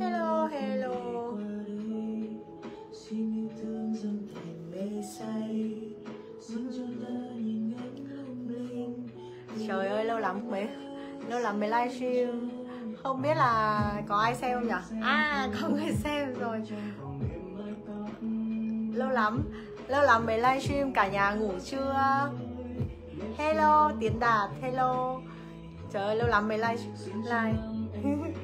hello hello. trời ơi lâu lắm mới lâu lắm mới livestream không biết là có ai xem không nhỉ? À có người xem rồi. Lâu lắm lâu lắm mới livestream cả nhà ngủ chưa? Hello tiến đạt hello trời ơi lâu lắm mới live live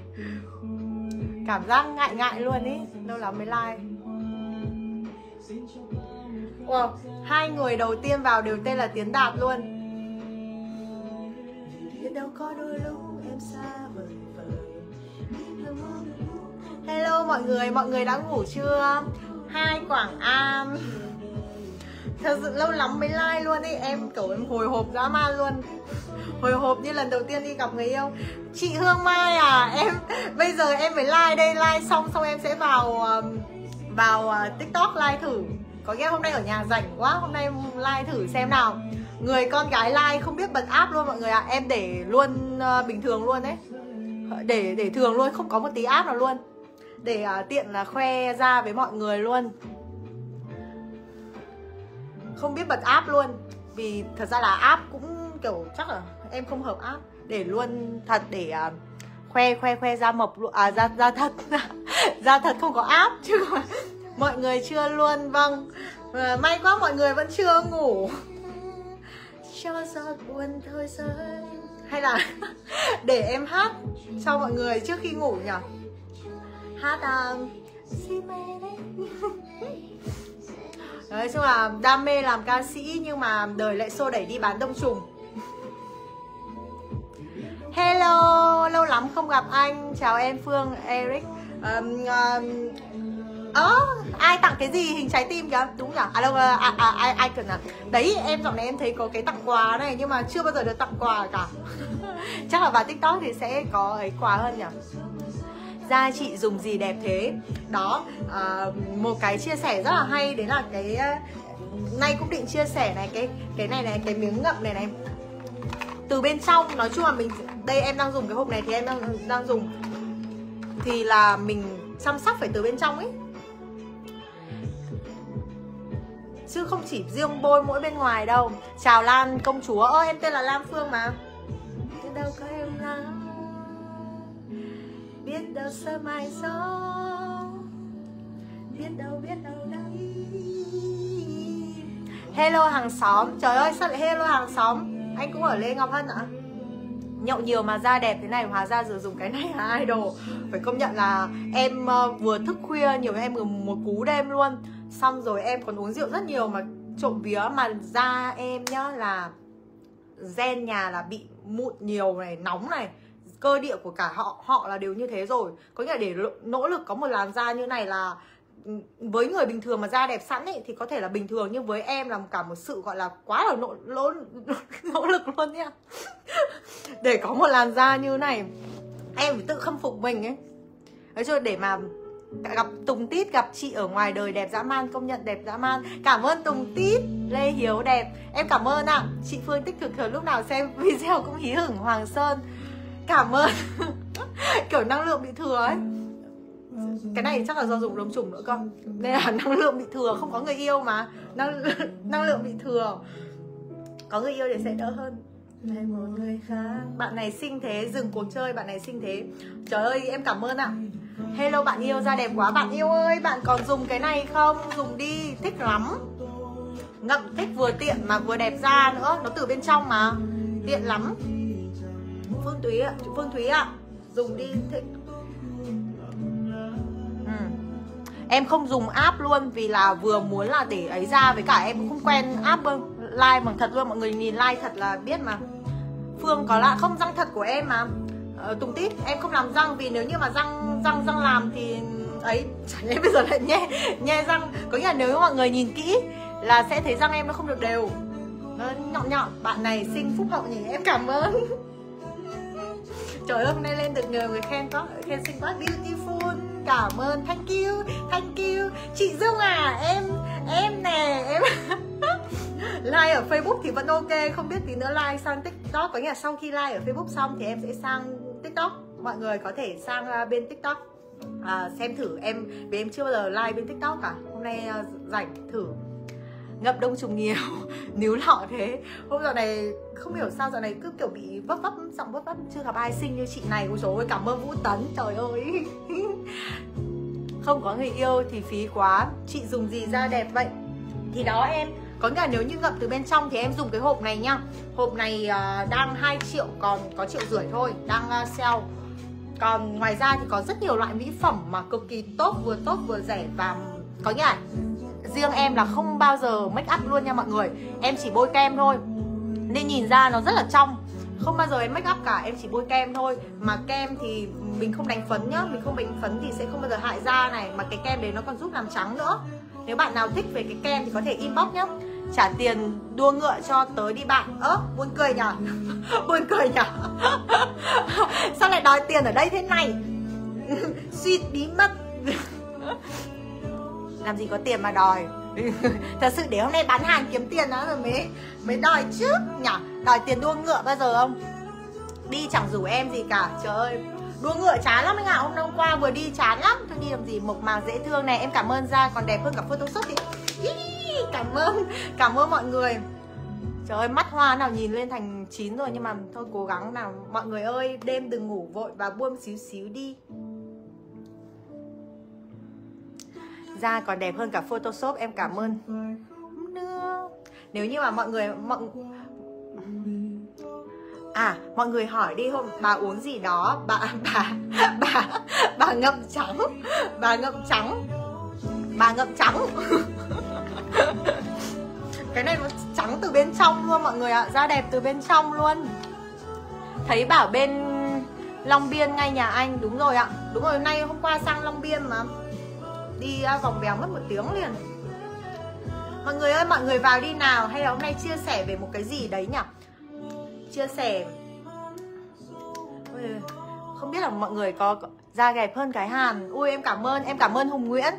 cảm giác ngại ngại luôn ý. Lâu lắm mới live wow, hai người đầu tiên vào đều tên là tiến đạt luôn. Biết đâu có đôi lúc em xa vời hello mọi người mọi người đã ngủ chưa? Hai quảng an thật sự lâu lắm mới like luôn ý. Em kiểu em hồi hộp dã man luôn hồi hộp như lần đầu tiên đi gặp người yêu. Chị hương mai à em bây giờ em phải like đây like xong xong em sẽ vào um, vào uh, tiktok like thử. Có nghĩa hôm nay ở nhà rảnh quá hôm nay like thử xem nào. Người con gái like không biết bật app luôn mọi người ạ. À. em để luôn uh, bình thường luôn đấy. Để để thường luôn không có một tí app nào luôn. Để uh, tiện là khoe ra với mọi người luôn. Không biết bật app luôn. Vì thật ra là app cũng kiểu chắc là em không hợp áp để luôn thật để uh, khoe khoe khoe ra mộc luôn à ra ra thật. Ra thật không có áp chứ còn mọi người chưa luôn. Vâng. Và may quá mọi người vẫn chưa ngủ. Cho giọt buồn thôi rơi. Hay là để em hát cho mọi người trước khi ngủ nhỉ? Hát um, Đấy, chung là đam mê làm ca sĩ nhưng mà đời lại xô đẩy đi bán đông trùng. Hello, lâu lắm không gặp anh. Chào em Phương, Eric. Um, um, Ơ, ai tặng cái gì? Hình trái tim kìa. Đúng nhỉ? À đâu, ờ, à, à, ai, ai cần à Đấy, em dạo này em thấy có cái tặng quà này Nhưng mà chưa bao giờ được tặng quà cả. Chắc là vào tiktok thì sẽ có ấy quà hơn nhỉ? Da chị dùng gì đẹp thế? Đó à, một cái chia sẻ rất là hay đấy là cái nay cũng định chia sẻ này cái cái này này cái miếng ngậm này này. Từ bên trong nói chung là mình đây em đang dùng cái hộp này thì em đang đang dùng. Thì là mình chăm sóc phải từ bên trong ấy. Chứ không chỉ riêng bôi mỗi bên ngoài đâu. Chào lan, công chúa. Ơ, em tên là lam phương mà. Biết đâu có em nào biết đâu sơ mai gió. Biết đâu biết đâu đây hello hàng xóm. Trời ơi, sao lại hello hàng xóm? Anh cũng ở lê ngọc hân ạ nhậu nhiều mà da đẹp thế này hóa ra giờ dùng cái này là idol. Phải công nhận là em uh, vừa thức khuya nhiều em vừa một cú đêm luôn. Xong rồi em còn uống rượu rất nhiều mà trộm vía mà da em nhá là gen nhà là bị mụn nhiều này nóng này. Cơ địa của cả họ họ là đều như thế rồi. Có nghĩa là để nỗ lực có một làn da như này là với người bình thường mà da đẹp sẵn ấy thì có thể là bình thường nhưng với em là cả một sự gọi là quá là nỗ nỗ, nỗ lực luôn nhá. Để có một làn da như này em phải tự khâm phục mình ấy. Nói chung để mà gặp Tùng Tít gặp chị ở ngoài đời đẹp dã man công nhận đẹp dã man. Cảm ơn Tùng Tít Lê Hiếu đẹp. Em cảm ơn ạ. À. chị Phương tích cực thường lúc nào xem video cũng hí hửng Hoàng Sơn. Cảm ơn. Kiểu năng lượng bị thừa ấy cái này chắc là do dùng đống trùng nữa cơ. Nên là năng lượng bị thừa không có người yêu mà. Năng năng lượng bị thừa. Có người yêu thì sẽ đỡ hơn. Này một người khác. Bạn này xinh thế dừng cuộc chơi bạn này xinh thế. Trời ơi em cảm ơn ạ. Hello bạn yêu da đẹp quá. Bạn yêu ơi bạn còn dùng cái này không? Dùng đi thích lắm. Ngậm thích vừa tiện mà vừa đẹp da nữa. Nó từ bên trong mà. Tiện lắm. Phương thúy ạ phương thúy ạ. Dùng đi thích em không dùng app luôn vì là vừa muốn là để ấy ra với cả em cũng không quen app like bằng thật luôn mọi người nhìn like thật là biết mà. Phương có lạ không? Răng thật của em mà. Ờ, tùng tít em không làm răng vì nếu như mà răng răng răng làm thì ấy chẳng lẽ bây giờ lại nhe nhe răng. Có nghĩa là nếu mọi người nhìn kỹ là sẽ thấy răng em nó không được đều. Nó nhọn nhọn. Bạn này xinh phúc hậu nhỉ em cảm ơn. Trời ơi hôm nay lên được nhờ người khen có khen xinh quá. Beautiful cảm ơn thank you thank you. Chị dung à em em nè em. Like ở facebook thì vẫn ok không biết tí nữa like sang tiktok. Có nghĩa là sau khi like ở facebook xong thì em sẽ sang tiktok. Mọi người có thể sang à, bên tiktok. À, xem thử em vì em chưa bao giờ like bên tiktok cả. Hôm nay uh, rảnh thử ngập đông trùng nhiều níu lọ thế. Hôm giờ này không hiểu sao giờ này cứ kiểu bị vấp vấp giọng vấp vấp chưa gặp ai xinh như chị này. Ôi trời ơi cảm ơn vũ tấn trời ơi. Không có người yêu thì phí quá. Chị dùng gì da đẹp vậy? Thì đó em có nghĩa là nếu như ngậm từ bên trong thì em dùng cái hộp này nhá. Hộp này uh, đang 2 triệu còn có triệu rưỡi thôi đang à, uh, sale còn ngoài ra thì có rất nhiều loại mỹ phẩm mà cực kỳ tốt vừa tốt vừa rẻ và có nghĩa là riêng em là không bao giờ make up luôn nha mọi người. Em chỉ bôi kem thôi. Nên nhìn ra nó rất là trong. Không bao giờ em make up cả, em chỉ bôi kem thôi. Mà kem thì mình không đánh phấn nhá. Mình không đánh phấn thì sẽ không bao giờ hại da này. Mà cái kem đấy nó còn giúp làm trắng nữa. Nếu bạn nào thích về cái kem thì có thể inbox nhá. Trả tiền đua ngựa cho tới đi bạn. Ớ buồn cười nhở? Buồn cười nhở? Sao lại đòi tiền ở đây thế này? Suy bí mất làm gì có tiền mà đòi. Thật sự để hôm nay bán hàng kiếm tiền đó rồi mới mới đòi trước nhở đòi tiền đua ngựa bao giờ không? Đi chẳng rủ em gì cả, trời ơi. Đua ngựa chán lắm anh ạ, hôm hôm qua vừa đi chán lắm. Thôi đi làm gì, mộc mạc dễ thương này. Em cảm ơn ra còn đẹp hơn cả photoshop thì cảm ơn cảm ơn mọi người. Trời ơi, mắt hoa nào nhìn lên thành chín rồi, nhưng mà thôi cố gắng nào. Mọi người ơi, đêm đừng ngủ vội và buông xíu xíu đi. Da còn đẹp hơn cả photoshop, em cảm ơn. Nếu như mà mọi người, mọi à mọi người hỏi đi hôm, bà uống gì đó, bà bà bà bà ngậm trắng, bà ngậm trắng, bà ngậm trắng. Cái này nó trắng từ bên trong luôn, mọi người ạ, da đẹp từ bên trong luôn. Thấy bảo bên Long Biên ngay nhà anh, đúng rồi ạ. Đúng rồi nay hôm qua sang Long Biên mà đi à, vòng bèo mất một tiếng liền. Mọi người ơi mọi người vào đi nào. Hay là hôm nay chia sẻ về một cái gì đấy nhỉ? Chia sẻ. Không biết là mọi người có da đẹp hơn cái hàn. Ui em cảm ơn em cảm ơn hùng nguyễn.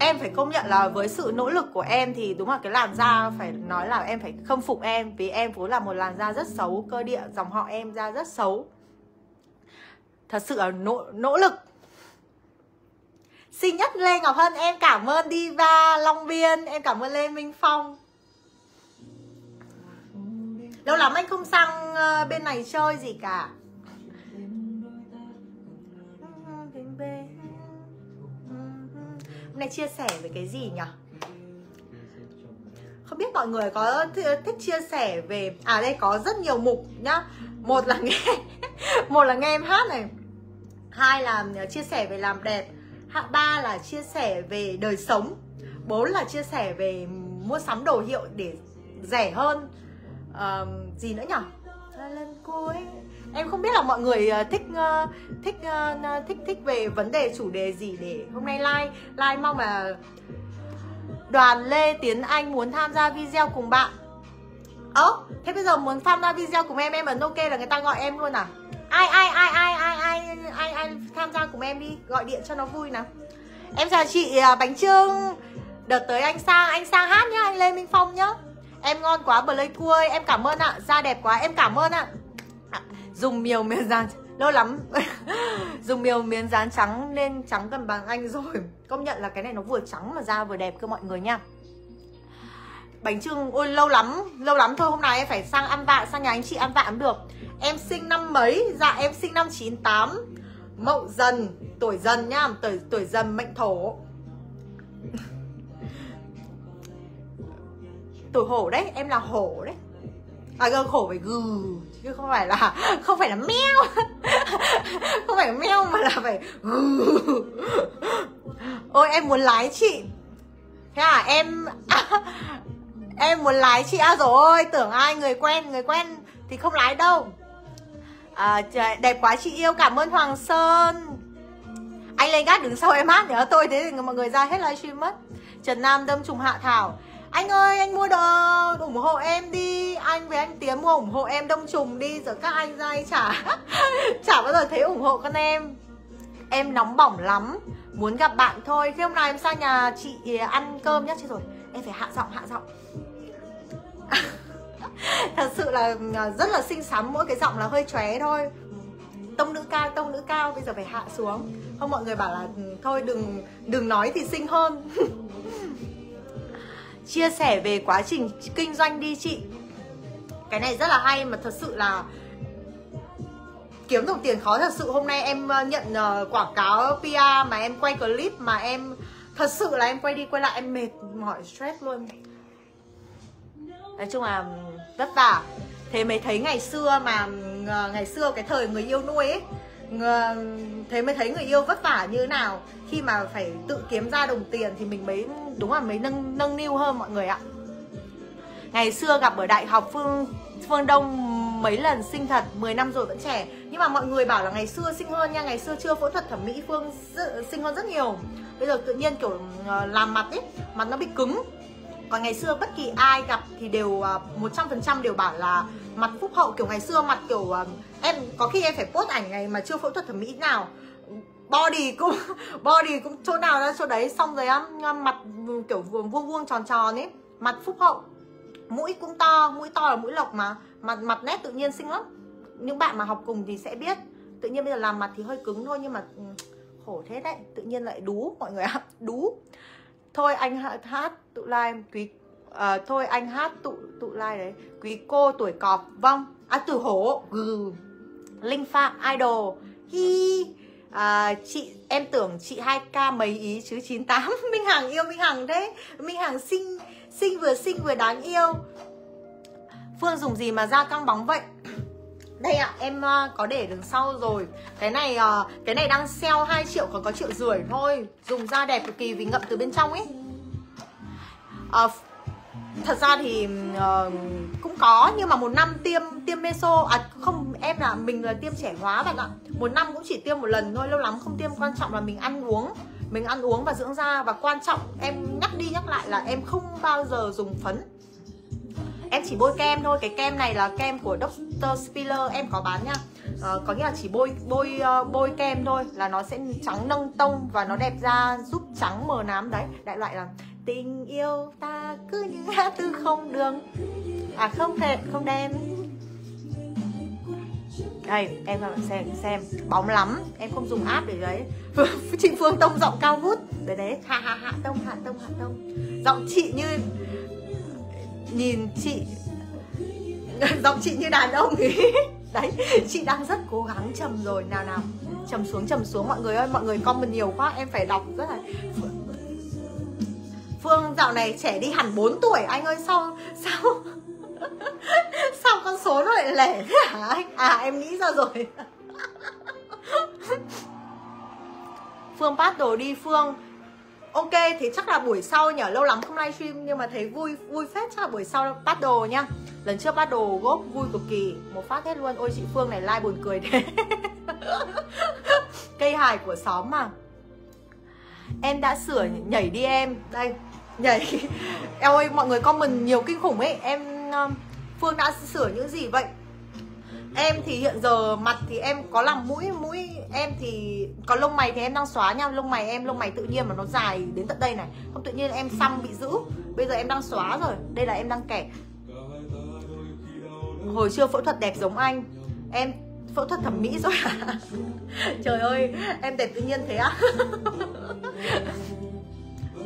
Em phải công nhận là với sự nỗ lực của em thì đúng là cái làn da phải nói là em phải khâm phục em vì em vốn là một làn da rất xấu cơ địa dòng họ em da rất xấu. Thật sự là nỗ, nỗ lực xinh nhất lê ngọc hân, em cảm ơn diva long biên, em cảm ơn lê minh phong. Lâu lắm anh không sang ờ, bên này chơi gì cả. Hôm nay chia sẻ về cái gì nhỉ? Không biết mọi người có thích chia sẻ về à đây, có rất nhiều mục nhá. Một là nghe, một là nghe em hát này. Hai là ờ, chia sẻ về làm đẹp hạng ba là chia sẻ về đời sống. Bốn là chia sẻ về mua sắm đồ hiệu để rẻ hơn. À, gì nữa nhở? Lần cuối. Em không biết là mọi người ờ, thích ờ, thích ờ, thích thích về vấn đề chủ đề gì để hôm nay like like mong là đoàn lê tiến anh muốn tham gia video cùng bạn. Ơ thế bây giờ muốn tham gia video cùng em em ấn ok là người ta gọi em luôn à? Ai ai ai ai ai ai ai ai tham gia cùng em đi gọi điện cho nó vui nào. Em chào chị à, bánh trưng. Đợt tới anh sang anh sang hát nhá anh lê minh phong nhá. Em ngon quá bờ lây thui em cảm ơn ạ. Da đẹp quá em cảm ơn ạ. À, dùng nhiều miếng dán lâu lắm. Dùng nhiều miếng dán trắng nên trắng gần bằng anh rồi. Công nhận là cái này nó vừa trắng mà da vừa đẹp cơ mọi người nha bánh trưng ôi, lâu lắm lâu lắm thôi, hôm nay em phải sang ăn vạ sang nhà anh chị ăn vạ cũng được. Em sinh năm mấy? Dạ em sinh năm 98 mậu dần, tuổi dần nhá, tuổi tuổi dần mệnh thổ. Tuổi hổ đấy, em là hổ đấy. À gơ, khổ phải gừ, chứ không phải là, không phải là meo. Không phải là meo mà là phải gừ. Ôi, em muốn lái chị. Thế à em em muốn lái chị à rồi tưởng ai người quen người quen thì không lái đâu. À, đẹp quá chị yêu cảm ơn hoàng sơn. Anh lên gác đứng sau em hát nhớ tôi thế thì mọi người ra hết livestream mất. Trần nam đâm trùng hạ thảo. Anh ơi anh mua đồ ủng hộ em đi. Anh với anh tiến mua ủng hộ em đông trùng đi rồi các anh ra anh chả chả bao giờ thấy ủng hộ con em. Em nóng bỏng lắm muốn gặp bạn thôi. Khi hôm nay em sang nhà chị ăn cơm nhá chứ rồi. Em phải hạ giọng hạ giọng. thật sự là ờ, rất là xinh xắn, mỗi cái giọng là hơi chóe thôi. Tông nữ cao, tông nữ cao, bây giờ phải hạ xuống. Không, mọi người bảo là ừ, thôi đừng đừng nói thì xinh hơn. Chia sẻ về quá trình kinh doanh đi chị. Cái này rất là hay mà thật sự là kiếm được tiền khó thật sự. Hôm nay em ờ, nhận ờ, quảng cáo PR mà em quay clip mà em, thật sự là em quay đi quay lại, em mệt, mỏi stress luôn nói chung là vất vả. Thế mới thấy ngày xưa mà ờ, ngày xưa cái thời người yêu nuôi ấy thế mới thấy người yêu vất vả như thế nào. Khi mà phải tự kiếm ra đồng tiền thì mình mới, đúng là mới nâng nâng niu hơn mọi người ạ. Ngày xưa gặp ở đại học phương phương đông mấy lần sinh thật 10 năm rồi vẫn trẻ. Nhưng mà mọi người bảo là ngày xưa xinh hơn nha, ngày xưa chưa phẫu thuật thẩm mỹ phương xinh hơn rất nhiều. Bây giờ tự nhiên kiểu ờ, làm mặt ấy, mặt nó bị cứng còn ngày xưa bất kỳ ai gặp thì đều ờ, một trăm phần trăm đều bảo là mặt phúc hậu kiểu ngày xưa mặt kiểu à, em có khi em phải post ảnh ngày mà chưa phẫu thuật thẩm mỹ nào. Body cũng body cũng chỗ nào ra chỗ đấy xong rồi á mặt ừ, kiểu vuông vuông tròn tròn ấy. Mặt phúc hậu mũi cũng to mũi to là mũi lộc mà. Mặt mặt nét tự nhiên xinh lắm. Những bạn mà học cùng thì sẽ biết. Tự nhiên bây giờ làm mặt thì hơi cứng thôi nhưng mà ừ, khổ thế đấy tự nhiên lại đú mọi người ạ đú thôi anh hát tụ lai quý uh, thôi anh hát tụ tụ lai đấy. Quý cô tuổi cọp vong à tuổi hổ gừ linh phạm idol. Hi à, chị em tưởng chị 2k mấy ý chứ 98 Minh Hằng yêu Minh Hằng đấy. Minh Hằng xinh xinh vừa xinh vừa đáng yêu. Phương dùng gì mà da căng bóng vậy? Đây ạ, à, em uh, có để đằng sau rồi. Cái này uh, cái này đang sale 2 triệu còn có triệu rưỡi thôi. Dùng da đẹp cực kỳ vì ngậm từ bên trong ấy. Uh, Thật ra thì uh, cũng có Nhưng mà một năm tiêm tiêm meso À không, em là mình là tiêm trẻ hóa bạn ạ. Một năm cũng chỉ tiêm một lần thôi Lâu lắm không tiêm, quan trọng là mình ăn uống Mình ăn uống và dưỡng da. Và quan trọng em nhắc đi nhắc lại là em không bao giờ dùng phấn em chỉ bôi kem thôi cái kem này là kem của Dr. Spiller em có bán nha. Uh, có nghĩa là chỉ bôi bôi uh, bôi kem thôi là nó sẽ trắng nâng tông và nó đẹp da giúp trắng mờ nám đấy. Đại loại là tình yêu ta cứ như ngã tư không đường. À không thể không đen đây em xem xem. Bóng lắm em không dùng app để đấy. Chị phương tông giọng cao vút. Đấy đấy. Hạ hạ hạ tông hạ tông hạ tông. Giọng chị như nhìn chị giọng chị như đàn ông ấy đấy, chị đang rất cố gắng trầm rồi, nào nào. Trầm xuống trầm xuống. Mọi người ơi, mọi người comment nhiều quá, em phải đọc rất là phương dạo này trẻ đi hẳn 4 tuổi, anh ơi, sao sao sao con số nó lại lẻ thế hả anh? À em nghĩ ra rồi. Phương bắt đồ đi, phương ok, thì chắc là buổi sau nhở lâu lắm không livestream, nhưng mà thấy vui vui phết. Chắc là buổi sau bắt đồ nhá. Lần trước bắt đồ gốc vui cực kỳ, một phát hết luôn. Ôi, chị phương này like buồn cười thế. Cây hài của xóm mà. Em đã sửa nhảy đi em. Đây, nhảy. Em ơi, mọi người comment nhiều kinh khủng ấy. Em um, phương đã sửa những gì vậy? Em thì hiện giờ mặt thì em có làm mũi mũi em thì có lông mày thì em đang xóa nha. Lông mày em, lông mày tự nhiên mà nó dài đến tận đây này. Không, tự nhiên em xăm bị giữ bây giờ em đang xóa rồi. Đây là em đang kẻ. Hồi xưa phẫu thuật đẹp giống anh. Em phẫu thuật thẩm mỹ rồi. À trời ơi, em đẹp tự nhiên thế á.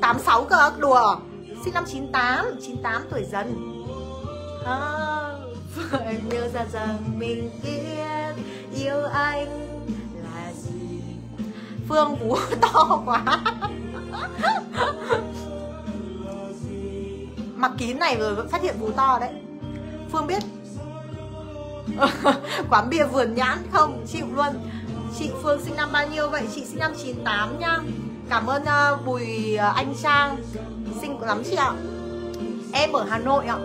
Tám sáu cơ, đùa. Sinh năm 98 98 tuổi dần. À em nhớ ra rằng mình biết yêu anh là gì. Phương vú to quá. Mặc kín này rồi vẫn phát hiện vú to đấy. Phương biết. Quán bia vườn nhãn không? Chịu luôn. Chị phương sinh năm bao nhiêu vậy? Chị sinh năm 98 nhá. Cảm ơn uh, bùi uh, anh trang. Xinh lắm chị ạ. Em ở hà nội ạ.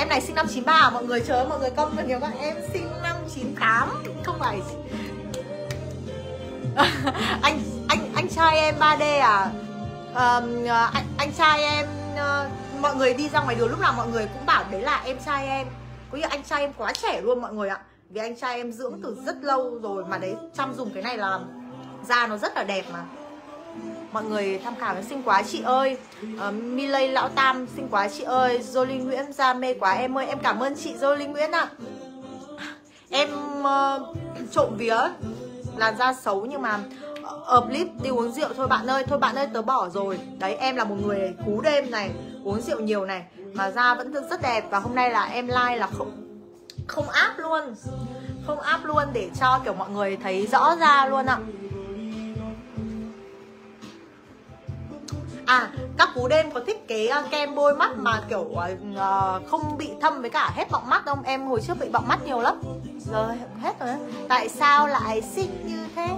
Em này sinh năm 93 mọi người chờ mọi người công comment nhiều các em sinh năm 98 không phải. Anh anh anh trai em 3D à? Um, anh anh trai em uh, mọi người đi ra ngoài đường lúc nào mọi người cũng bảo đấy là em trai em. Có nghĩa anh trai em quá trẻ luôn mọi người ạ. Vì anh trai em dưỡng từ rất lâu rồi mà đấy chăm dùng cái này là da nó rất là đẹp mà mọi người tham khảo xinh quá chị ơi. Ờ, uh, Milay lão tam xinh quá chị ơi. Jolie Nguyễn ra mê quá em ơi em cảm ơn chị Jolie Nguyễn ạ. Em uh, trộm vía làn da xấu nhưng mà ờ, hợp lip đi uống rượu. Thôi bạn ơi thôi bạn ơi tớ bỏ rồi. Đấy em là một người cú đêm này uống rượu nhiều này mà da vẫn rất đẹp. Và hôm nay là em like là không không áp luôn. Không áp luôn để cho kiểu mọi người thấy rõ ra luôn ạ. À, À, các cú đêm có thích cái à, kem bôi mắt mà kiểu uh, không bị thâm với cả hết bọng mắt không? Em hồi trước bị bọng mắt nhiều lắm. Giờ hết rồi Tại sao lại xinh như thế?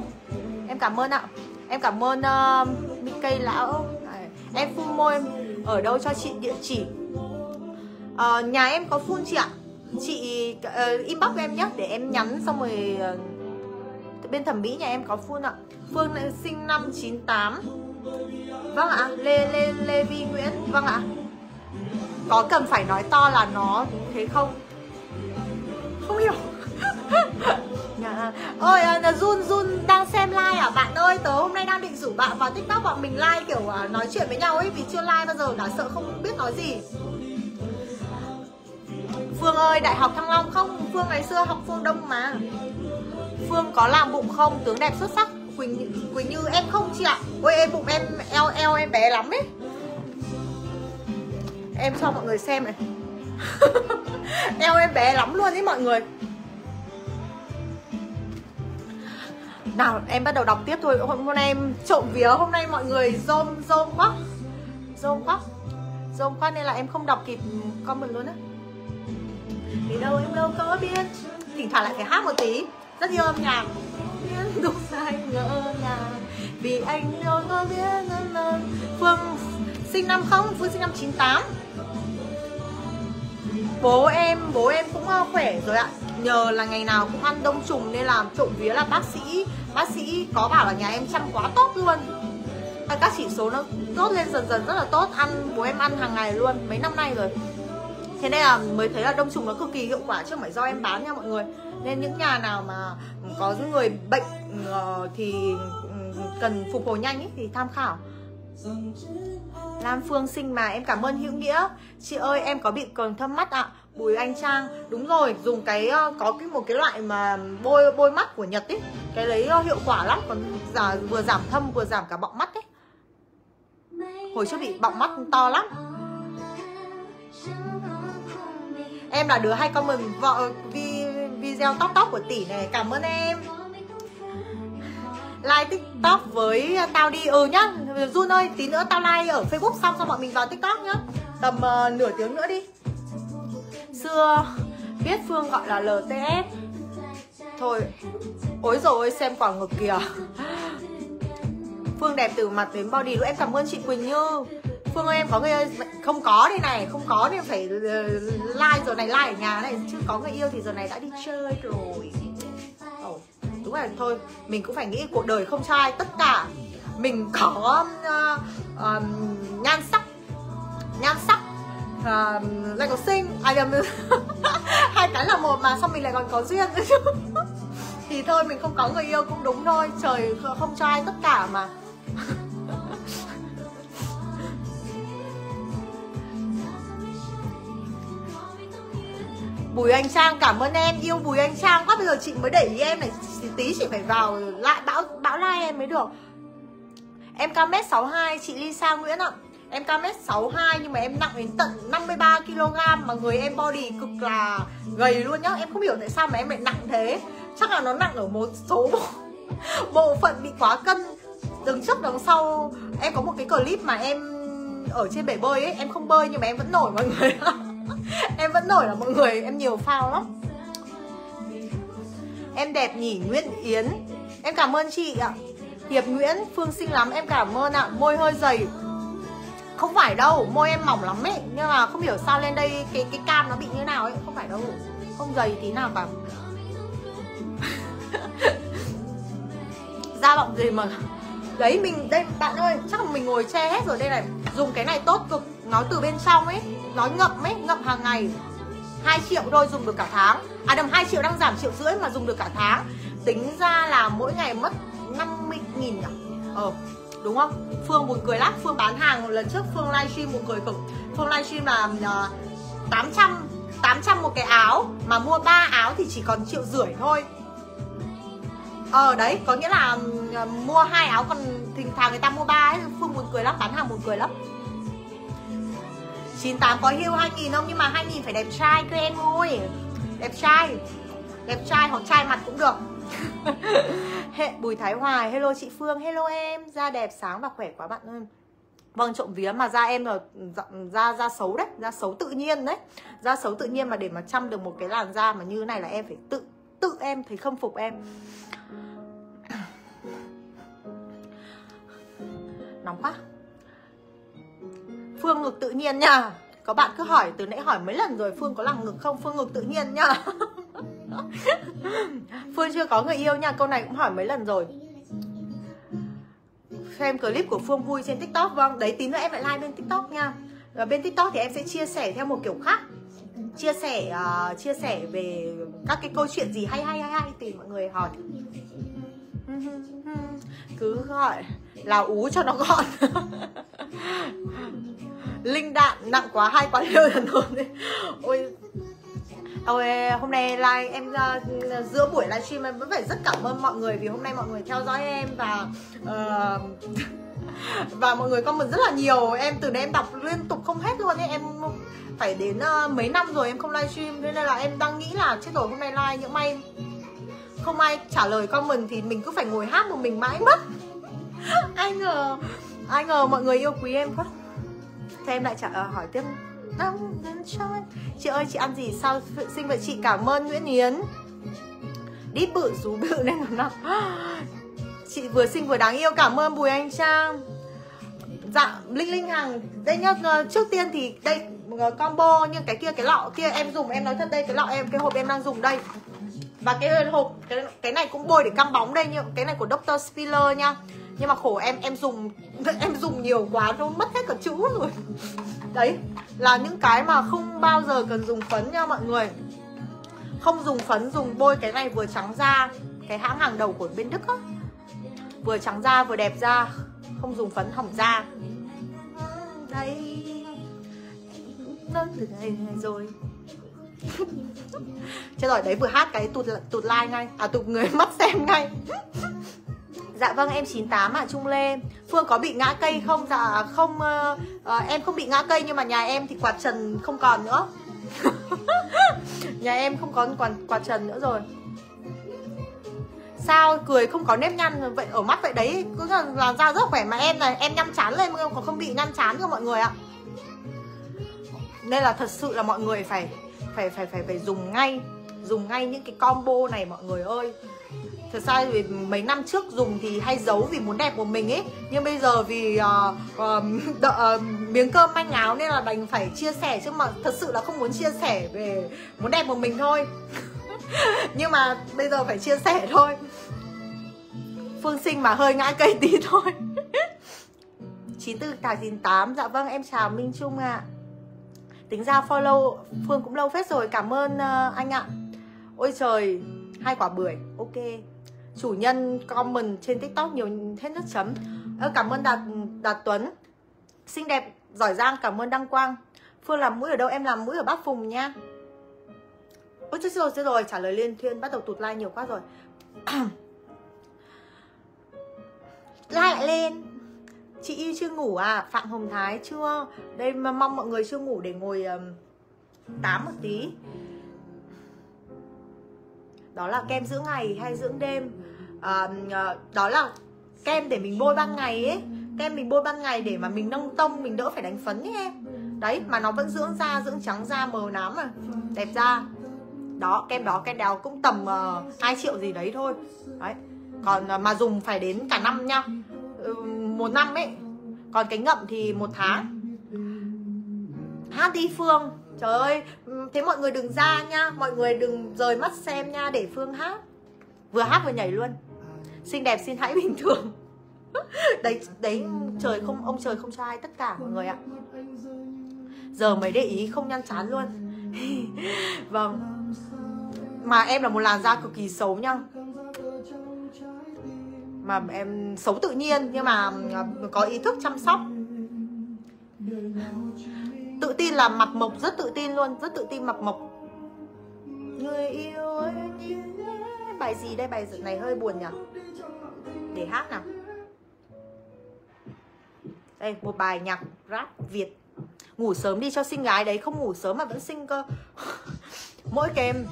Em cảm ơn ạ. Em cảm ơn ờ, uh, Mickey lão. Em phun môi ở đâu cho chị địa chỉ? Uh, Nhà em có phun chị ạ. Chị uh, inbox em nhé Để em nhắn xong rồi uh, Bên thẩm mỹ nhà em có phun ạ. Phương sinh năm 98 Vâng ạ, Lê Lê Lê Vi Nguyễn. Vâng ạ. Có cần phải nói to là nó thế không? Không hiểu. Nhà... Dạ. Ôi, à, là Jun Jun đang xem like à? Bạn ơi, tớ hôm nay đang định rủ bạn vào TikTok bọn mình like kiểu à, nói chuyện với nhau ấy vì chưa like bao giờ cả sợ không biết nói gì. Phương ơi, Đại học Thăng Long không? Phương ngày xưa học Phương Đông mà. Phương có làm bụng không? Tướng đẹp xuất sắc Quỳnh Quỳnh Như, em không chị ạ. Ôi, em bụng em eo eo em bé lắm ấy. Em cho mọi người xem này. Eo em bé lắm luôn ấy mọi người. Nào, em bắt đầu đọc tiếp thôi. Hôm nay em trộm vía. Hôm nay mọi người rôm rôm quá. Rôm quá. Rôm quá nên là em không đọc kịp comment luôn á. Vì đâu, em đâu có biết. Thỉnh thoảng lại phải hát một tí. Rất yêu âm nhạc liên tục sai ngỡ ngàng, vì anh đâu có biết ngân ngân phương sinh năm không, phương sinh năm 98 bố em bố em cũng ờ, khỏe rồi ạ. Nhờ là ngày nào cũng ăn đông trùng nên làm trộm vía là bác sĩ bác sĩ có bảo là nhà em chăm quá tốt luôn. Ờ, các chỉ số nó tốt lên dần dần, rất là tốt. Ăn, bố em ăn hàng ngày luôn, mấy năm nay rồi. Thế nên là mới thấy là đông trùng nó cực kỳ hiệu quả, chứ không phải do em bán nha mọi người nên những nhà nào mà có những người bệnh ờ, thì ừ, cần phục hồi nhanh ý, thì tham khảo. Lam Phương sinh mà em cảm ơn hữu nghĩa. Chị ơi em có bị cường thâm mắt ạ. À? Bùi Anh Trang Đúng rồi dùng cái ờ, có cái một cái loại mà bôi bôi mắt của Nhật ấy Cái đấy ờ, hiệu quả lắm Còn giả, vừa giảm thâm vừa giảm cả bọng mắt ấy Hồi trước bị bọng mắt to lắm. Em là đứa hay comment vợ vì video tóc tóc của tỷ này Cảm ơn em. Like tiktok với tao đi. Ừ nhá Jun ơi tí nữa tao like ở facebook xong cho bọn mình vào tiktok nhá. Tầm uh, nửa tiếng nữa đi. Xưa biết Phương gọi là LTS Thôi ối rồi ôi xem quả ngực kìa. Phương đẹp từ mặt đến body luôn. Em cảm ơn chị Quỳnh Như. Phương ơi em có người không có đây này không có thì phải ờ, like rồi này like ở nhà này. Chứ có người yêu thì giờ này đã đi chơi rồi. Oh, đúng rồi thôi mình cũng phải nghĩ cuộc đời không trai tất cả mình có uh, uh, nhan sắc nhan sắc uh, lại có sinh ai à, hai cái là một mà xong mình lại còn có duyên? Nữa chứ thì thôi mình không có người yêu cũng đúng thôi. Trời không trai tất cả mà. Bùi Anh Trang cảm ơn em yêu Bùi Anh Trang quá. Bây giờ chị mới để ý em này tí chị phải vào lại bão bão like em mới được. Em cao mét 62 chị Lisa Nguyễn ạ. Em cao mét 62 nhưng mà em nặng đến tận 53 kg mà người em body cực là gầy luôn nhá. Em không hiểu tại sao mà em lại nặng thế. Chắc là nó nặng ở một số bộ, bộ phận bị quá cân. Đứng trước đằng sau em có một cái clip mà em ở trên bể bơi ấy em không bơi nhưng mà em vẫn nổi mọi người em vẫn nổi là mọi người, em nhiều phao lắm. Em đẹp nhỉ, Nguyễn Yến. Em cảm ơn chị ạ. Hiệp Nguyễn, Phương xinh lắm, em cảm ơn ạ. Môi hơi dày. Không phải đâu, môi em mỏng lắm ấy. Nhưng mà không hiểu sao lên đây cái cái cam nó bị như nào ấy. Không phải đâu, không dày tí nào cả. Da bọng gì mà đấy, mình đây, bạn ơi, chắc là mình ngồi che hết rồi. Đây này, dùng cái này tốt cực. Nó từ bên trong ấy nói ngậm ấy ngậm hàng ngày. 2 triệu thôi dùng được cả tháng. À đầm 2 triệu đang giảm triệu rưỡi mà dùng được cả tháng. Tính ra là mỗi ngày mất 50 nghìn nhỉ? Ờ đúng không? Phương buồn cười lắm. Phương bán hàng lần trước phương livestream buồn cười cực. Phương livestream là uh, 800 800 một cái áo. Mà mua 3 áo thì chỉ còn triệu rưỡi thôi. Ờ đấy có nghĩa là uh, mua hai áo còn thỉnh thoảng người ta mua ba ấy. Phương buồn cười lắm bán hàng buồn cười lắm. 98 có hưu 2000 không nhưng mà 2000 phải đẹp trai cơ em ơi đẹp trai đẹp trai hoặc trai mặt cũng được hệ bùi thái hoài hello chị phương hello em da đẹp sáng và khỏe quá bạn ơi Vâng trộm vía mà da em là da da xấu đấy, da xấu tự nhiên đấy. Da xấu tự nhiên mà để mà chăm được một cái làn da mà như thế này là em phải tự tự em thấy khâm phục em. Nóng quá. Phương ngực tự nhiên nha. Có bạn cứ hỏi từ nãy hỏi mấy lần rồi Phương có làm ngực không? Phương ngực tự nhiên nha. Phương chưa có người yêu nha Câu này cũng hỏi mấy lần rồi Xem clip của Phương vui trên tiktok Vâng, đấy tí nữa em lại like bên tiktok nha Và bên tiktok thì em sẽ chia sẻ theo một kiểu khác chia sẻ uh, chia sẻ về các cái câu chuyện gì hay hay hay hay thì mọi người hỏi cứ gọi là ú cho nó gọn linh đạn nặng quá hai quả liều thần hồn ôi. Ôi, hôm nay like em uh, giữa buổi livestream em vẫn phải rất cảm ơn mọi người vì hôm nay mọi người theo dõi em và uh, và mọi người comment rất là nhiều. Em từ đấy em đọc liên tục không hết luôn ấy. Em phải đến uh, mấy năm rồi em không livestream nên là em đang nghĩ là chết rồi hôm nay like những may không ai trả lời comment thì mình cứ phải ngồi hát một mình mãi mất. Ai ngờ ai ngờ mọi người yêu quý em quá thế em lại trả uh, hỏi tiếp. Chị ơi chị ăn gì? Sao sinh vậy chị? Cảm ơn Nguyễn Yến. Đít bự rú bự nên nó Chị vừa xinh vừa đáng yêu. Cảm ơn Bùi Anh Trang. Dạ Linh Linh Hằng Đây nhá. Ờ, trước tiên thì đây ờ, combo nhưng cái kia cái lọ kia em dùng. Em nói thật đây cái lọ em cái hộp em đang dùng đây. Và cái hộp cái cái này cũng bôi để căng bóng đây nhưng cái này của Dr. Spiller nha nhưng mà khổ em em dùng em dùng nhiều quá nó mất hết cả chữ rồi. Đấy là những cái mà không bao giờ cần dùng phấn nha mọi người. Không dùng phấn dùng bôi cái này vừa trắng da cái hãng hàng đầu của bên đức á. Vừa trắng da vừa đẹp da không dùng phấn hỏng da đây nó từ ngày rồi. Chết rồi, đấy vừa hát cái tụt tụt like ngay. À tụt người mắt xem ngay. Dạ vâng em 98 ạ à, Trung Lê. Phương có bị ngã cây không? Dạ không uh, uh, Em không bị ngã cây nhưng mà nhà em thì quạt trần không còn nữa. Nhà em không có quạt, quạt trần nữa rồi. Sao cười không có nếp nhăn vậy ở mắt vậy đấy? Cứ là làn da rất khỏe mà em này em nhăn chán lên còn không bị nhăn chán cho mọi người ạ. Nên là thật sự là mọi người phải phải phải phải phải dùng ngay dùng ngay những cái combo này mọi người ơi thật ra thì mấy năm trước dùng thì hay giấu vì muốn đẹp của mình ấy. Nhưng bây giờ vì uh, uh, đợ, uh, miếng cơm manh áo nên là đành phải chia sẻ chứ mà thật sự là không muốn chia sẻ về muốn đẹp của mình thôi. Nhưng mà bây giờ phải chia sẻ thôi. Phương sinh mà hơi ngã cây tí thôi. 94 thảo 98 dạ vâng em chào Minh Trung ạ. À. tính ra follow Phương cũng lâu phết rồi. Cảm ơn uh, anh ạ. Ôi trời hai quả bưởi. Ok chủ nhân comment trên tiktok nhiều hết nước chấm. Ờ, cảm ơn đạt đạt tuấn. Xinh đẹp giỏi giang cảm ơn đăng quang. Phương làm mũi ở đâu? Em làm mũi ở bắc phùng nha. Ôi chết rồi chết rồi. Trả lời liên thuyên bắt đầu tụt like nhiều quá rồi. Like lại lên. Chị y chưa ngủ à? Phạm hồng thái chưa? Đây mà mong mọi người chưa ngủ để ngồi um, tám một tí đó là kem dưỡng ngày hay dưỡng đêm. À, đó là kem để mình bôi ban ngày ấy. Kem mình bôi ban ngày để mà mình nâng tông mình đỡ phải đánh phấn ấy em. Đấy mà nó vẫn dưỡng da dưỡng trắng da mờ nám mà. Đẹp da. Đó kem đó kem đào cũng tầm ờ, uh, 2 triệu gì đấy thôi. Đấy. Còn uh, mà dùng phải đến cả năm nha. Uh, một năm ấy. Còn cái ngậm thì một tháng. Hát đi phương trời ơi thế mọi người đừng ra nha. Mọi người đừng rời mắt xem nha, để phương hát. Vừa hát vừa nhảy luôn. Xinh đẹp xin hãy bình thường. Đấy đấy, trời không, ông trời không cho ai, tất cả mọi người ạ. Giờ mới để ý không nhăn chán luôn. Vâng. Mà em là một làn da cực kỳ xấu nha. Mà em xấu tự nhiên, nhưng mà à, có ý thức chăm sóc tự tin là mặt mộc rất tự tin luôn rất tự tin mặt mộc. Người yêu ơi bài gì đây? Bài này hơi buồn nhỉ? Để hát nào. Đây một bài nhạc rap việt. Ngủ sớm đi cho sinh gái đấy không ngủ sớm mà vẫn sinh cơ. Mỗi kem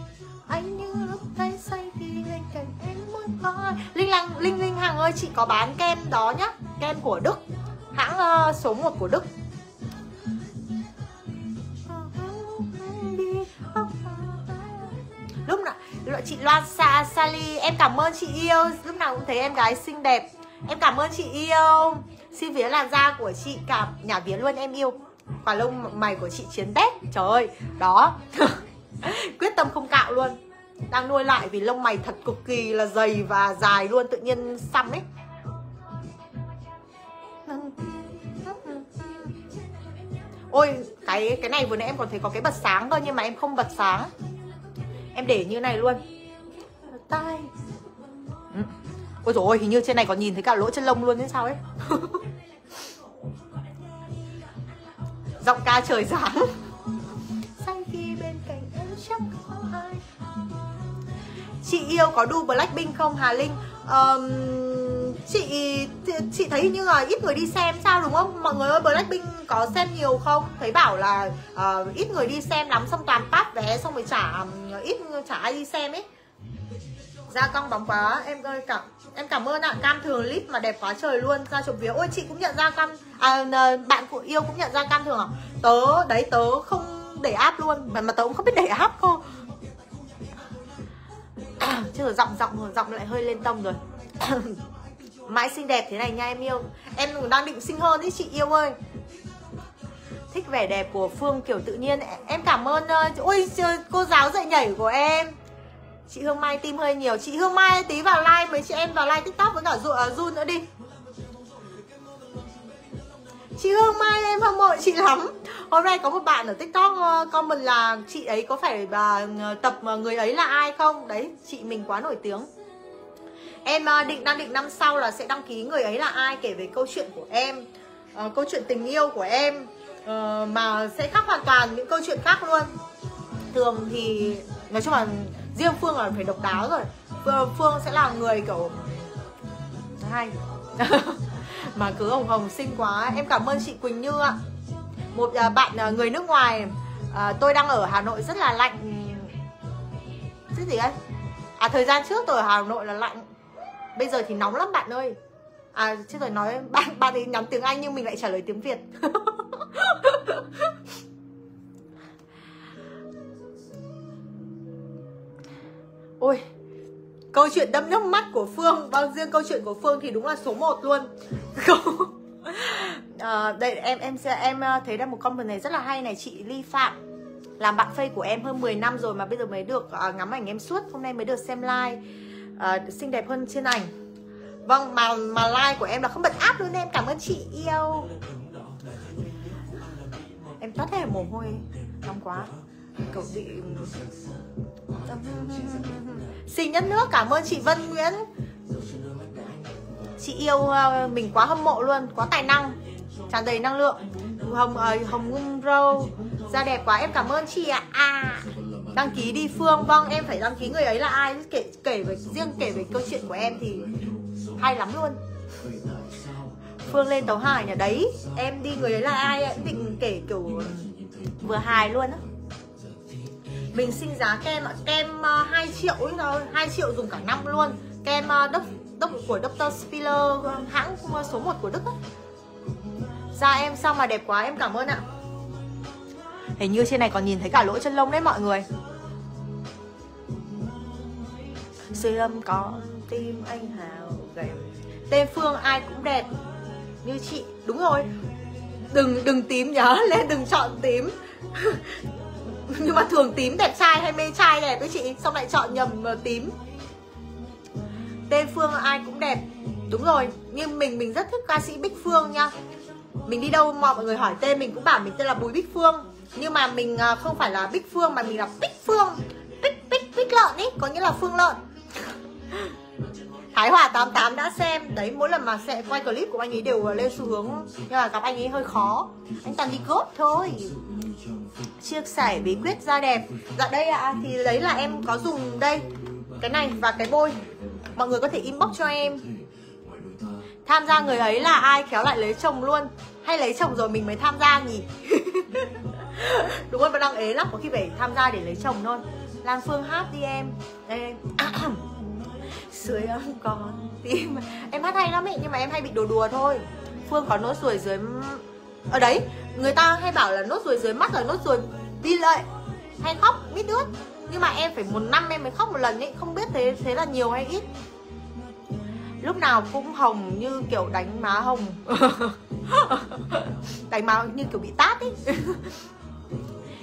anh như lúc tay say thì lên cạnh em muốn thôi linh lăng linh linh hằng ơi chị có bán kem đó nhá. Kem của đức. Hãng uh, số 1 của đức. Chị Loan Sa, Sally, em cảm ơn chị yêu. Lúc nào cũng thấy em gái xinh đẹp. Em cảm ơn chị yêu. Xin vía làn da của chị cả nhà vía luôn em yêu. Quả lông mày của chị chiến tét trời ơi. Đó. Quyết tâm không cạo luôn. Đang nuôi lại vì lông mày thật cực kỳ là dày và dài luôn, tự nhiên xăm ấy. Ôi, cái cái này vừa nãy em còn thấy có cái bật sáng cơ, nhưng mà em không bật sáng em để như này luôn. Tai ừ. ôi rồi hình như trên này còn nhìn thấy cả lỗ chân lông luôn chứ sao ấy? Giọng ca trời giáng. Chị yêu có đu blackpink không hà linh um, chị chị thấy như là ít người đi xem sao đúng không? Mọi người ơi blackpink có xem nhiều không? Thấy bảo là uh, ít người đi xem lắm xong toàn phát vé xong rồi trả ít trả ai đi xem ấy. Da cong bóng quá em ơi cảm em cảm ơn ạ. Cam thường lip mà đẹp quá trời luôn ra chụp vía. Ôi chị cũng nhận ra cam à, bạn của yêu cũng nhận ra cam thường à? Tớ đấy tớ không để áp luôn. Mà mà tớ cũng không biết để áp cô chứ rồi giọng giọng rồi giọng lại hơi lên tông rồi. Mãi xinh đẹp thế này nha em yêu. Em đang định xinh hơn ý chị yêu ơi. Thích vẻ đẹp của phương kiểu tự nhiên. Em cảm ơn ui ôi cô giáo dạy nhảy của em. Chị hương mai tim hơi nhiều. Chị hương mai tí vào like mấy chị em vào like tiktok với cả du uh, ờ, run nữa đi chị hương mai em hâm mộ chị lắm. Hôm nay có một bạn ở tiktok ờ, comment là chị ấy có phải bà tập ờ, người ấy là ai không? Đấy chị mình quá nổi tiếng. Em định đang định năm sau là sẽ đăng ký người ấy là ai kể về câu chuyện của em uh, câu chuyện tình yêu của em uh, mà sẽ khác hoàn toàn những câu chuyện khác luôn. Thường thì nói chung là riêng phương là phải độc đáo rồi. Phương, phương sẽ là người kiểu hay. mà cứ hồng hồng xinh quá. Em cảm ơn chị quỳnh như ạ. Một uh, bạn uh, người nước ngoài uh, tôi đang ở hà nội rất là lạnh. Cái gì ấy? À thời gian trước tôi ở hà nội là lạnh. Bây giờ thì nóng lắm bạn ơi. À chứ rồi nói bạn bạn ấy nhắn tiếng anh nhưng mình lại trả lời tiếng việt. Ôi câu chuyện đâm nước mắt của phương. Vâng, riêng câu chuyện của phương thì đúng là số 1 luôn. À, đây em em sẽ em ờ, thấy ra một comment này rất là hay này. Chị ly phạm làm bạn face của em hơn 10 năm rồi mà bây giờ mới được uh, ngắm ảnh em suốt. Hôm nay mới được xem like uh, xinh đẹp hơn trên ảnh. Vâng mà mà like của em là không bật áp luôn em. Cảm ơn chị yêu. Em toát hết mồ hôi. Nóng quá cậu bị xinh nhất nước cảm ơn chị Vân Nguyễn. Chị yêu ờ, mình quá hâm mộ luôn quá tài năng tràn đầy năng lượng. Hồng uh, hồng ngung râu da đẹp quá em cảm ơn chị ạ. À. đăng ký đi phương vâng em phải đăng ký người ấy là ai? Kể kể về riêng kể về câu chuyện của em thì hay lắm luôn. Phương lên tấu hài nhà đấy em đi người ấy là ai? Em định kể kiểu vừa hài luôn á mình sinh giá kem ạ. Kem ờ, uh, 2 triệu ấy thôi. 2 triệu dùng cả năm luôn. Kem uh, đốc đốc của Dr. Spiller ờ, hãng số 1 của Đức ấy. da dạ, em sao mà đẹp quá. Em cảm ơn ạ. Hình như trên này còn nhìn thấy cả lỗ chân lông đấy mọi người. Siêu âm có tim anh hào gầy. Tên phương ai cũng đẹp như chị. Đúng rồi. Đừng đừng tím nhớ lên đừng chọn tím. nhưng mà thường tím đẹp trai hay mê trai đẹp với chị? Xong lại chọn nhầm ờ, tím. Tên phương ai cũng đẹp. Đúng rồi, nhưng mình mình rất thích ca sĩ bích phương nha. Mình đi đâu mọi người hỏi tên mình cũng bảo mình tên là bùi bích phương. Nhưng mà mình ờ, không phải là bích phương mà mình là bích phương. Bích bích bích lợn ý, có nghĩa là phương lợn. Thái Hòa 88 đã xem. Đấy, mỗi lần mà sẽ quay clip của anh ấy đều ờ, lên xu hướng. Nhưng mà gặp anh ấy hơi khó. Anh toàn đi góp thôi. Chia sẻ bí quyết da đẹp. Dạ đây ạ à, thì đấy là em có dùng đây Cái này và cái bôi. Mọi người có thể inbox cho em. Tham gia người ấy là ai? Khéo lại lấy chồng luôn. Hay lấy chồng rồi mình mới tham gia nhỉ? Đúng rồi, vẫn đang ế lắm Có khi phải tham gia để lấy chồng thôi. Lan Phương hát đi em. Đây Sưởi ấm còn tim. Em hát hay lắm ấy Nhưng mà em hay bị đồ đùa thôi. Phương có nỗi sưởi dưới Ở đấy. Người ta hay bảo là nốt ruồi dưới mắt rồi nốt ruồi đi lệ, Hay khóc, mít ướt. Nhưng mà em phải một năm em mới khóc một lần ấy, Không biết thế thế là nhiều hay ít. Lúc nào cũng hồng như kiểu đánh má hồng. Đánh má như kiểu bị tát ấy.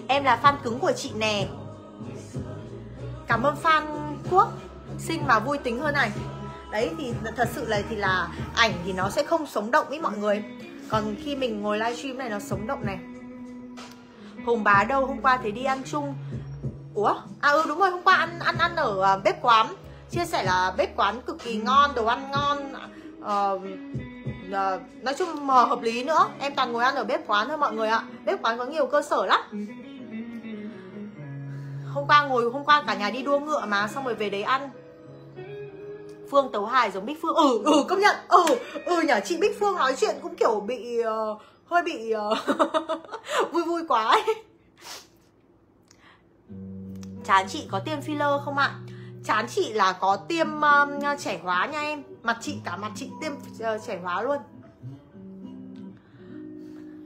Em là fan cứng của chị nè. Cảm ơn fan quốc. Sinh mà vui tính hơn ảnh. Đấy thì thật sự là thì là ảnh thì nó sẽ không sống động với mọi người còn khi mình ngồi livestream này nó sống động này. Hùng bá đâu? Hôm qua thấy đi ăn chung. Ủa? À ừ đúng rồi hôm qua ăn ăn ăn ở à, bếp quán. Chia sẻ là bếp quán cực kỳ ngon đồ ăn ngon. Uh, uh, nói chung mà hợp lý nữa. Em toàn ngồi ăn ở bếp quán thôi mọi người ạ. Bếp quán có nhiều cơ sở lắm. Hôm qua ngồi hôm qua cả nhà đi đua ngựa mà xong rồi về đấy ăn phương tấu hài giống bích phương. Ừ ừ công nhận. Ừ ừ nhở chị bích phương nói chuyện cũng kiểu bị uh, hơi bị uh, vui vui quá ấy. chán chị có tiêm filler không ạ? Chán chị là có tiêm uh, trẻ hóa nha em. Mặt chị cả mặt chị tiêm ờ, uh, trẻ hóa luôn.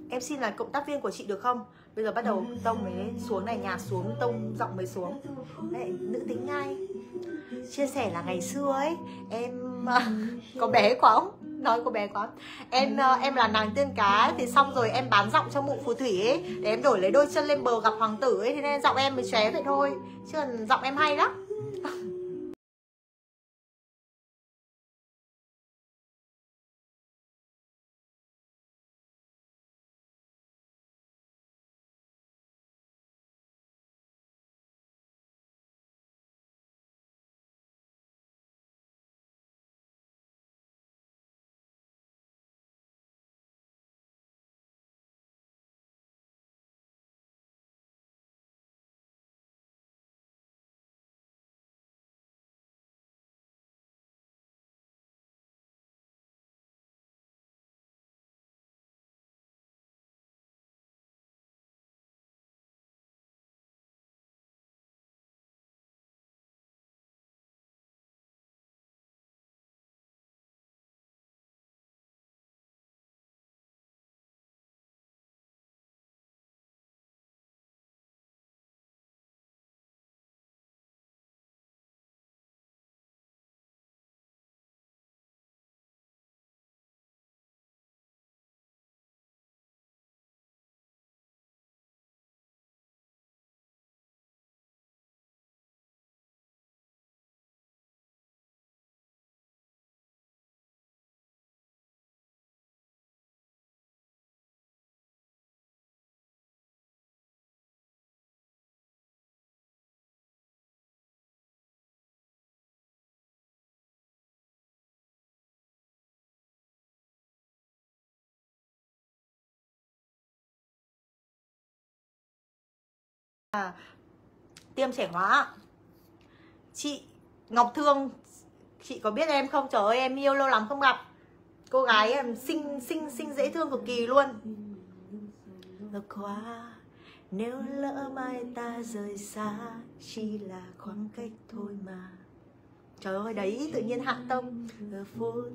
Em xin là cộng tác viên của chị được không? Bây giờ bắt đầu tông mới xuống này nhà xuống tông giọng mới xuống. Đấy, nữ tính ngay chia sẻ là ngày xưa ấy em uh, có bé quá không? Nói có bé quá. Em uh, em là nàng tiên cá thì xong rồi em bán giọng cho mụ phù thủy ấy để em đổi lấy đôi chân lên bờ gặp hoàng tử ấy thế nên giọng em mới xé vậy thôi. Chứ giọng em hay lắm tiêm trẻ hóa. Chị Ngọc Thương, chị có biết em không? Trời ơi, em yêu lâu lắm không gặp. Cô gái em xinh xinh xinh, dễ thương cực kỳ luôn. Được quá, nếu lỡ mai ta rời xa, chỉ là khoảng cách thôi mà. Trời ơi, đấy, tự nhiên hạ tâm phút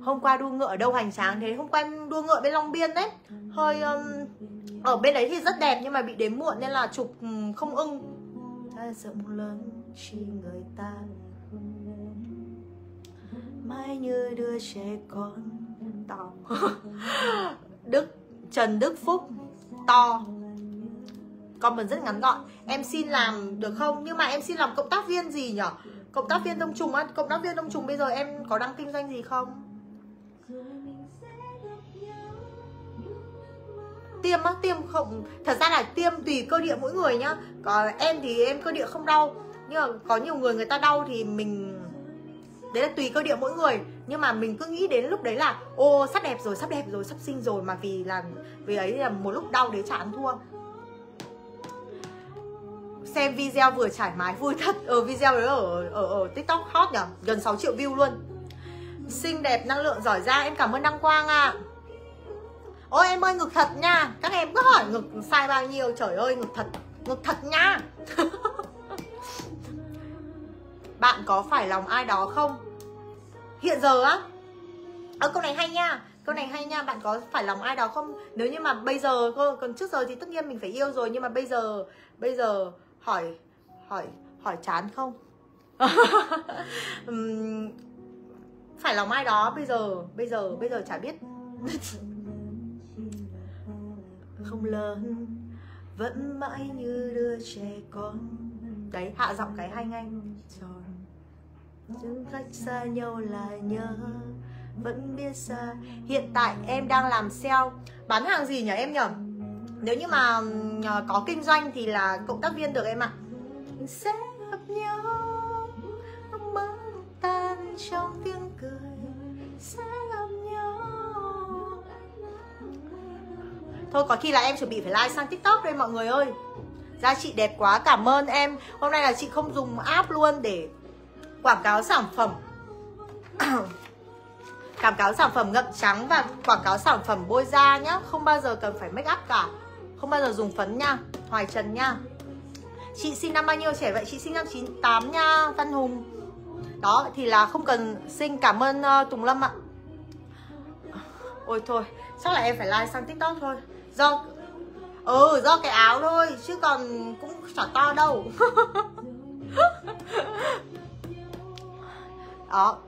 hôm qua đua ngựa ở đâu hoành tráng thế? Hôm qua em đua ngựa bên long biên đấy. Hơi um, ở bên đấy thì rất đẹp nhưng mà bị đến muộn nên là chụp không ưng. Ta rộng lớn chỉ người ta? Mãi như đứa trẻ con to. Đức trần đức phúc to. Con mình rất ngắn gọn. Em xin làm được không? Nhưng mà em xin làm cộng tác viên gì nhở cộng tác viên đông trùng á, cộng tác viên đông trùng bây giờ em có đăng kinh doanh gì không? Tiêm á, tiêm không, thật ra là tiêm tùy cơ địa mỗi người nhá. Còn em thì em cơ địa không đau, nhưng mà có nhiều người người ta đau thì mình, đấy là tùy cơ địa mỗi người. Nhưng mà mình cứ nghĩ đến lúc đấy là, ô, sắp đẹp rồi, sắp đẹp rồi, sắp sinh rồi. Mà vì là, vì ấy là một lúc đau đấy chả ăn thua xem video vừa trải mái vui thật. Ở ừ, video đấy ở ở ở tiktok hot nhỉ gần 6 triệu view luôn. Xinh đẹp năng lượng giỏi ra. Em cảm ơn đăng quang ạ. À. ôi em ơi ngực thật nha. Các em cứ hỏi ngực sai bao nhiêu. Trời ơi ngực thật ngực thật nha. Bạn có phải lòng ai đó không? Hiện giờ á. Ở câu này hay nha. Câu này hay nha. Bạn có phải lòng ai đó không? Nếu như mà bây giờ còn trước giờ thì tất nhiên mình phải yêu rồi. Nhưng mà bây giờ bây giờ hỏi hỏi hỏi chán không? Phải lòng ai đó bây giờ bây giờ bây giờ chả biết. Không lớn vẫn mãi như đứa trẻ con. Đấy hạ giọng cái hay rồi. Chúng cách xa nhau là nhớ Vẫn biết xa. Hiện tại em đang làm sale. Bán hàng gì nhỉ em nhỉ nếu như mà ờ, có kinh doanh thì là cộng tác viên được em ạ. Sẽ gặp nhau Mơ tan trong tiếng cười. Sẽ gặp nhau. Thôi, có khi là em chuẩn bị phải like sang tiktok đây mọi người ơi. Giá trị đẹp quá, cảm ơn em. Hôm nay là chị không dùng app luôn để quảng cáo sản phẩm. quảng cáo sản phẩm ngậm trắng và quảng cáo sản phẩm bôi da nhá. Không bao giờ cần phải make up cả. Không bao giờ dùng phấn nha. Hoài trần nha. Chị sinh năm bao nhiêu trẻ vậy? Chị sinh năm 98 nha văn hùng. Đó thì là không cần sinh cảm ơn uh, tùng lâm ạ. Ôi thôi chắc là em phải like sang tiktok thôi. Do ừ do cái áo thôi chứ còn cũng chả to đâu. Đó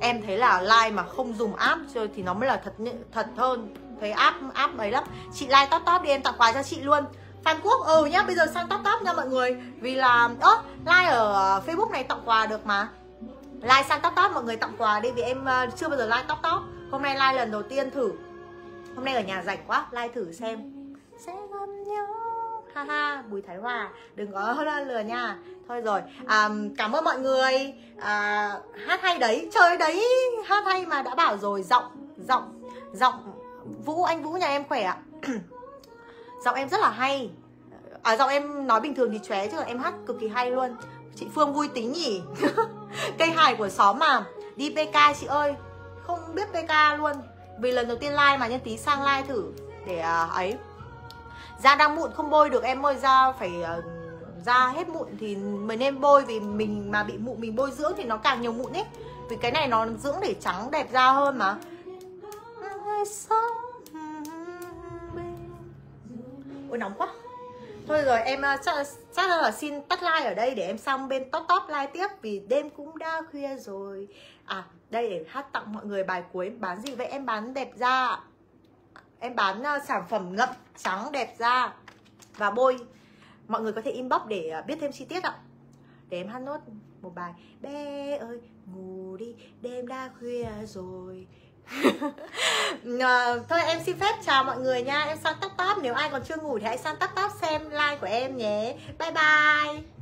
em thấy là like mà không dùng app chơi thì nó mới là thật thật hơn. Thấy app app ấy lắm. Chị like top top đi, em tặng quà cho chị luôn. Phan Quốc ừ nhá, bây giờ sang top top nha mọi người. Vì là ớ like ở ờ, Facebook này tặng quà được mà. Like sang top top, mọi người tặng quà đi, vì em ờ, chưa bao giờ like top top. Hôm nay like lần đầu tiên thử. Hôm nay ở nhà rảnh quá, like thử xem. Sẽ gặp nhau ha ha bùi thái hòa đừng có lừa nha. Thôi rồi à, cảm ơn mọi người. À, hát hay đấy chơi đấy hát hay mà đã bảo rồi. Giọng giọng giọng vũ anh vũ nhà em khỏe ạ. Giọng em rất là hay. À, giọng em nói bình thường thì chóe chứ em hát cực kỳ hay luôn. Chị phương vui tính nhỉ. Cây hài của xóm mà. Đi pk chị ơi. Không biết pk luôn. Vì lần đầu tiên like mà nhân tí sang like thử để uh, ấy da đang mụn không bôi được em ơi da phải uh, da hết mụn thì mình nên bôi vì mình mà bị mụn mình bôi dưỡng thì nó càng nhiều mụn ấy. Vì cái này nó dưỡng để trắng đẹp da hơn mà. Ôi nóng quá. Thôi rồi em ờ, chắc, chắc là xin tắt like ở đây để em xong bên top top like tiếp vì đêm cũng đã khuya rồi. À đây để hát tặng mọi người bài cuối. Bán gì vậy? Em bán đẹp da em bán ờ, sản phẩm ngậm trắng đẹp da và bôi. Mọi người có thể inbox để ờ, biết thêm chi tiết ạ. Để em hát nốt một bài. Bé ơi ngủ đi đêm đã khuya rồi. À, thôi em xin phép chào mọi người nha. Em sang tóc tóc nếu ai còn chưa ngủ thì hãy sang tóc tóc xem like của em nhé. Bye bye.